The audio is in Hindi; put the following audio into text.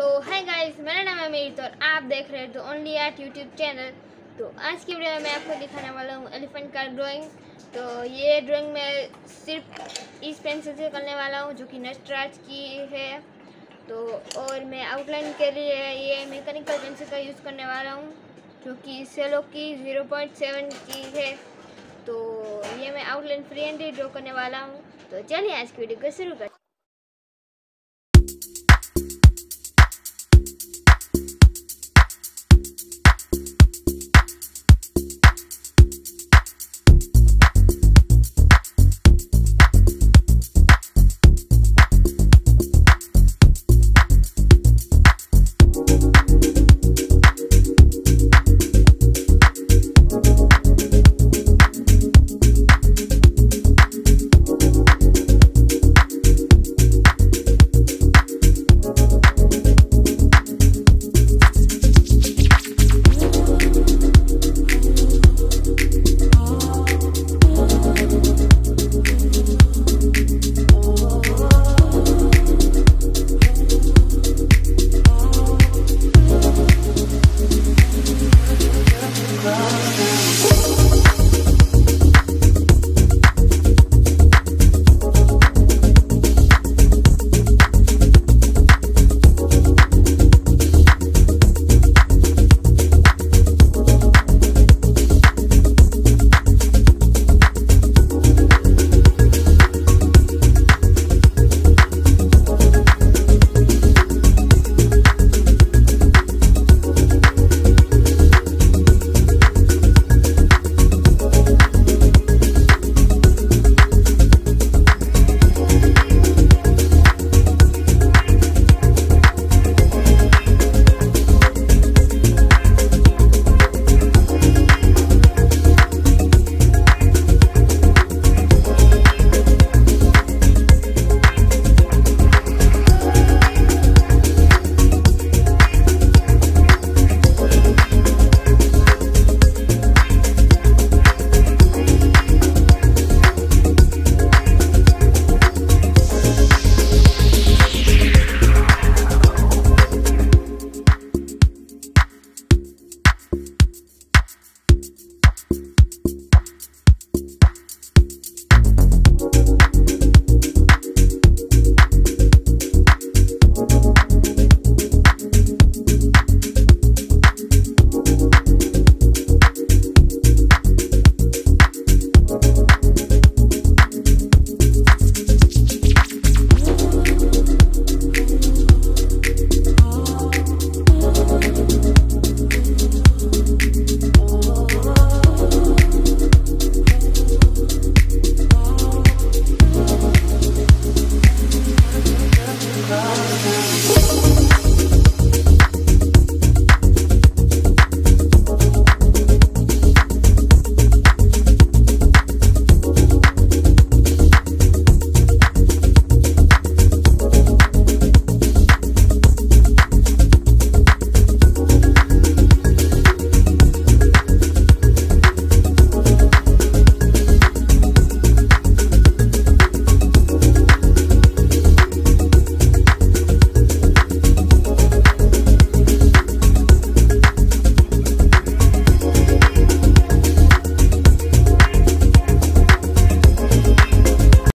तो है गाइस मेरा नाम है मीर तो आप देख रहे हैं तो ओनली आर्ट यूट्यूब चैनल तो आज की वीडियो में मैं आपको दिखाने वाला हूँ एलिफेंट का ड्राइंग तो ये ड्राइंग मैं सिर्फ़ इस पेंसिल से करने वाला हूँ, जो कि नस्ट्राज की है। तो और मैं आउटलाइन के लिए ये मैकेनिकल पेंसिल का यूज़ करने वाला हूँ, जो कि सेलो की ज़ीरो पॉइंट सेवन की है। तो ये मैं आउटलाइन फ्री एंड ड्रॉ करने वाला हूँ। तो चलिए आज की वीडियो को शुरू कर